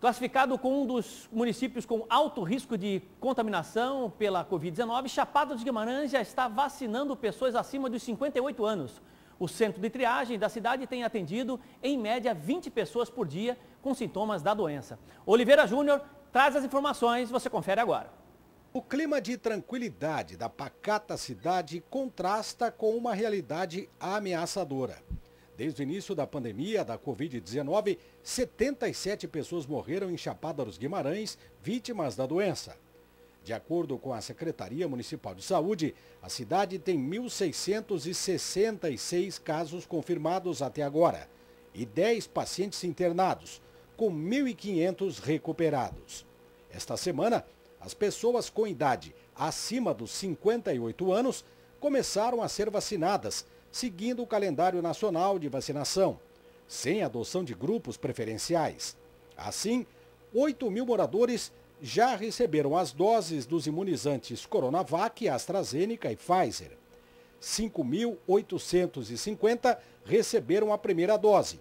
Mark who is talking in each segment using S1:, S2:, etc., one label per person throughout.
S1: Classificado como um dos municípios com alto risco de contaminação pela Covid-19, Chapada dos Guimarães já está vacinando pessoas acima dos 58 anos. O centro de triagem da cidade tem atendido, em média, 20 pessoas por dia com sintomas da doença. Oliveira Júnior traz as informações, você confere agora.
S2: O clima de tranquilidade da pacata cidade contrasta com uma realidade ameaçadora. Desde o início da pandemia da Covid-19, 77 pessoas morreram em Chapada dos Guimarães, vítimas da doença. De acordo com a Secretaria Municipal de Saúde, a cidade tem 1.666 casos confirmados até agora e 10 pacientes internados, com 1.500 recuperados. Esta semana, as pessoas com idade acima dos 58 anos começaram a ser vacinadas seguindo o calendário nacional de vacinação, sem adoção de grupos preferenciais. Assim, 8 mil moradores já receberam as doses dos imunizantes Coronavac, AstraZeneca e Pfizer. 5.850 receberam a primeira dose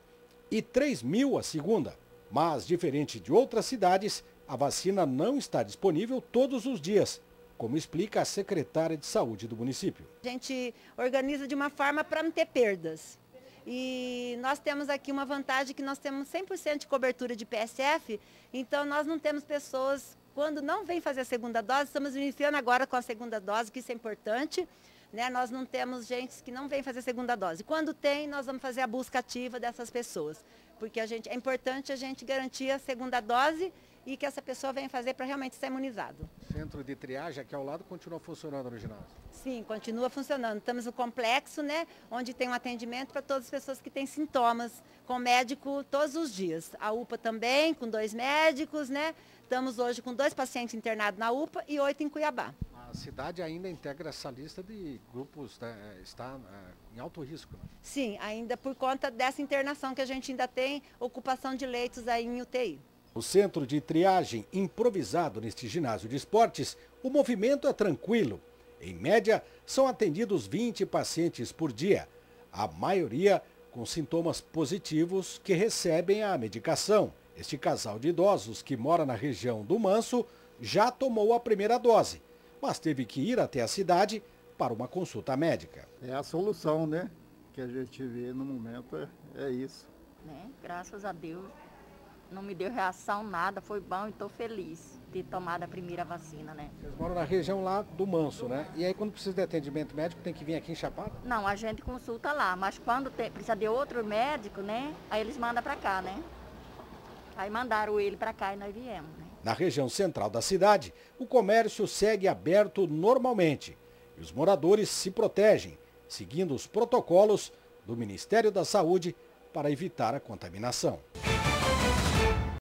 S2: e 3 mil a segunda. Mas, diferente de outras cidades, a vacina não está disponível todos os dias como explica a secretária de saúde do município.
S3: A gente organiza de uma forma para não ter perdas. E nós temos aqui uma vantagem que nós temos 100% de cobertura de PSF, então nós não temos pessoas, quando não vem fazer a segunda dose, estamos iniciando agora com a segunda dose, que isso é importante. Né? Nós não temos gente que não vem fazer a segunda dose. Quando tem, nós vamos fazer a busca ativa dessas pessoas, porque a gente, é importante a gente garantir a segunda dose e que essa pessoa venha fazer para realmente ser imunizado.
S2: Centro de triagem aqui ao lado continua funcionando no ginásio?
S3: Sim, continua funcionando. Estamos no complexo, né, onde tem um atendimento para todas as pessoas que têm sintomas, com médico todos os dias. A UPA também, com dois médicos, né? Estamos hoje com dois pacientes internados na UPA e oito em Cuiabá.
S2: A cidade ainda integra essa lista de grupos, né, está é, em alto risco. Né?
S3: Sim, ainda por conta dessa internação que a gente ainda tem ocupação de leitos aí em UTI.
S2: No centro de triagem improvisado neste ginásio de esportes, o movimento é tranquilo. Em média, são atendidos 20 pacientes por dia, a maioria com sintomas positivos que recebem a medicação. Este casal de idosos que mora na região do Manso já tomou a primeira dose, mas teve que ir até a cidade para uma consulta médica.
S4: É a solução, né? Que a gente vê no momento é, é isso.
S5: Né? Graças a Deus não me deu reação, nada, foi bom e estou feliz de ter tomado a primeira vacina, né?
S2: Vocês moram na região lá do Manso, né? E aí quando precisa de atendimento médico, tem que vir aqui em Chapada?
S5: Não, a gente consulta lá, mas quando tem, precisa de outro médico, né? Aí eles mandam para cá, né? Aí mandaram ele para cá e nós viemos, né?
S2: Na região central da cidade, o comércio segue aberto normalmente e os moradores se protegem, seguindo os protocolos do Ministério da Saúde para evitar a contaminação.